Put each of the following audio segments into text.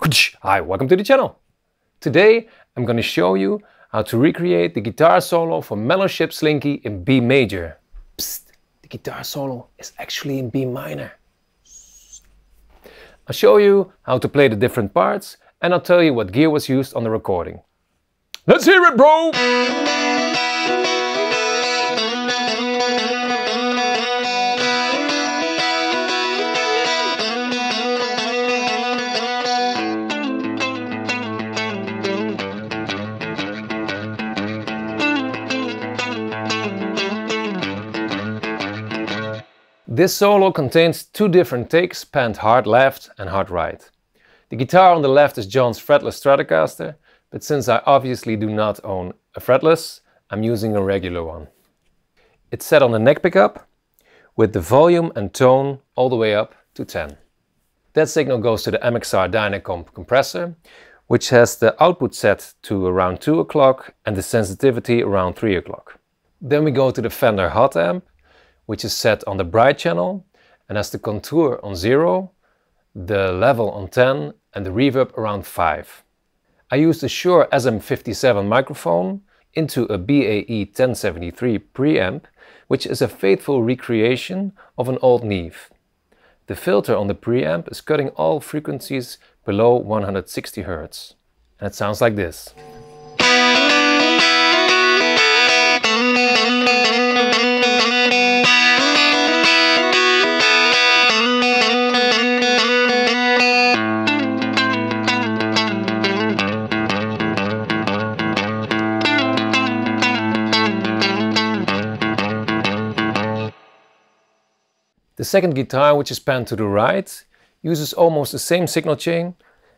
Hi, welcome to the channel. Today I'm going to show you how to recreate the guitar solo for Mellowship Slinky in B major. Psst, the guitar solo is actually in B minor. I'll show you how to play the different parts and I'll tell you what gear was used on the recording. Let's hear it, bro! This solo contains two different takes panned hard left and hard right. The guitar on the left is John's fretless Stratocaster, but since I obviously do not own a fretless, I'm using a regular one. It's set on the neck pickup with the volume and tone all the way up to 10. That signal goes to the MXR Dynacomp compressor, which has the output set to around 2 o'clock and the sensitivity around 3 o'clock. Then we go to the Fender Hot Amp, which is set on the bright channel and has the contour on 0, the level on 10 and the reverb around 5. I used a Shure SM57 microphone into a BAE 1073 preamp, which is a faithful recreation of an old Neve. The filter on the preamp is cutting all frequencies below 160 Hz. And it sounds like this. The second guitar, which is panned to the right, uses almost the same signal chain,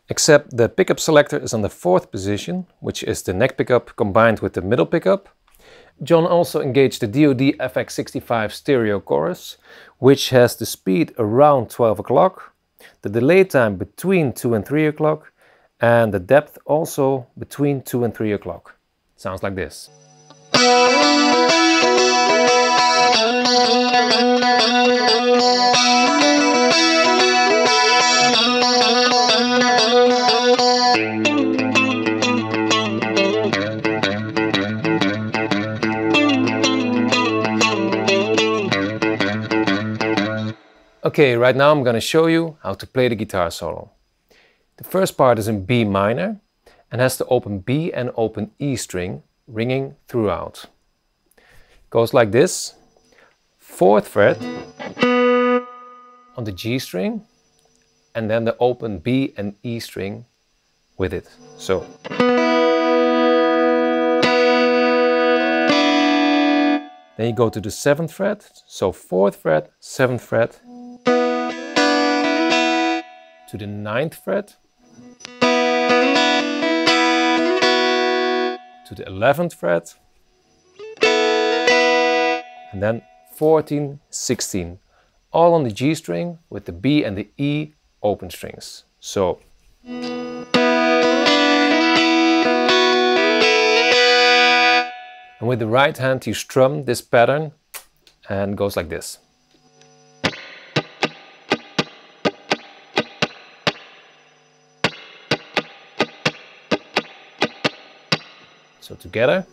except the pickup selector is on the fourth position, which is the neck pickup combined with the middle pickup. John also engaged the DoD FX65 stereo chorus, which has the speed around 12 o'clock, the delay time between 2 and 3 o'clock, and the depth also between 2 and 3 o'clock. Sounds like this. Okay, right now I'm going to show you how to play the guitar solo. The first part is in B minor and has the open B and open E string ringing throughout. It Goes like this. Fourth fret on the G string and then the open B and E string with it. So. Then you go to the seventh fret, so fourth fret, seventh fret, to the ninth fret, to the 11th fret, and then 14, 16, all on the G string with the B and the E open strings. So. And with the right hand you strum this pattern and goes like this. So together.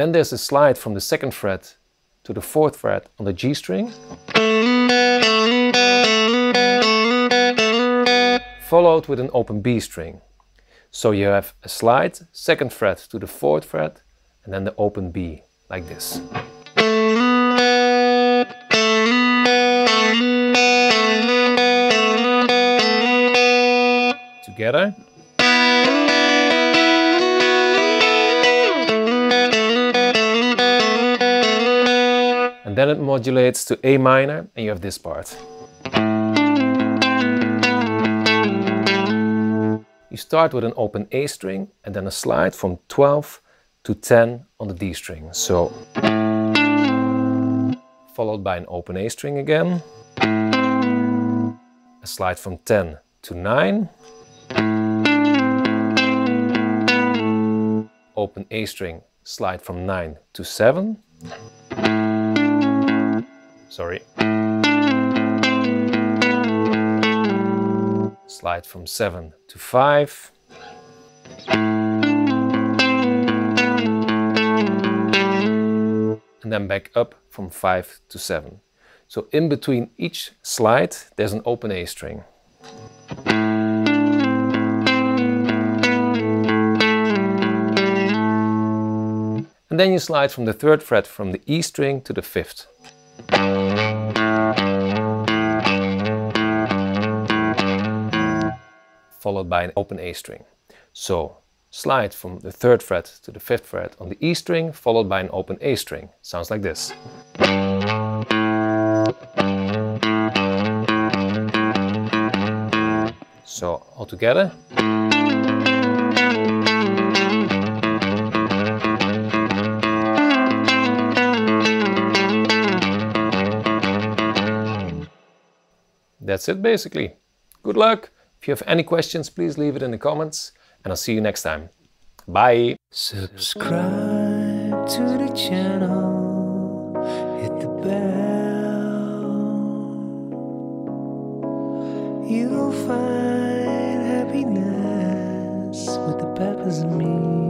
Then there's a slide from the second fret to the fourth fret on the G string. Followed with an open B string. So you have a slide, second fret to the fourth fret, and then the open B, like this. together. And then it modulates to A minor and you have this part. You start with an open A string and then a slide from 12 to 10 on the D string. So followed by an open A string again, a slide from 10 to 9, open A string, slide from 9 to 7 sorry. Slide from 7 to 5. And then back up from 5 to 7. So in between each slide there's an open A string. And then you slide from the third fret from the E string to the fifth. Followed by an open A string. So slide from the third fret to the fifth fret on the E string, followed by an open A string. Sounds like this. So all together. That's it basically. Good luck! If you have any questions, please leave it in the comments and I'll see you next time. Bye! Subscribe to the channel, hit the bell. You'll find happiness with the peppers and me.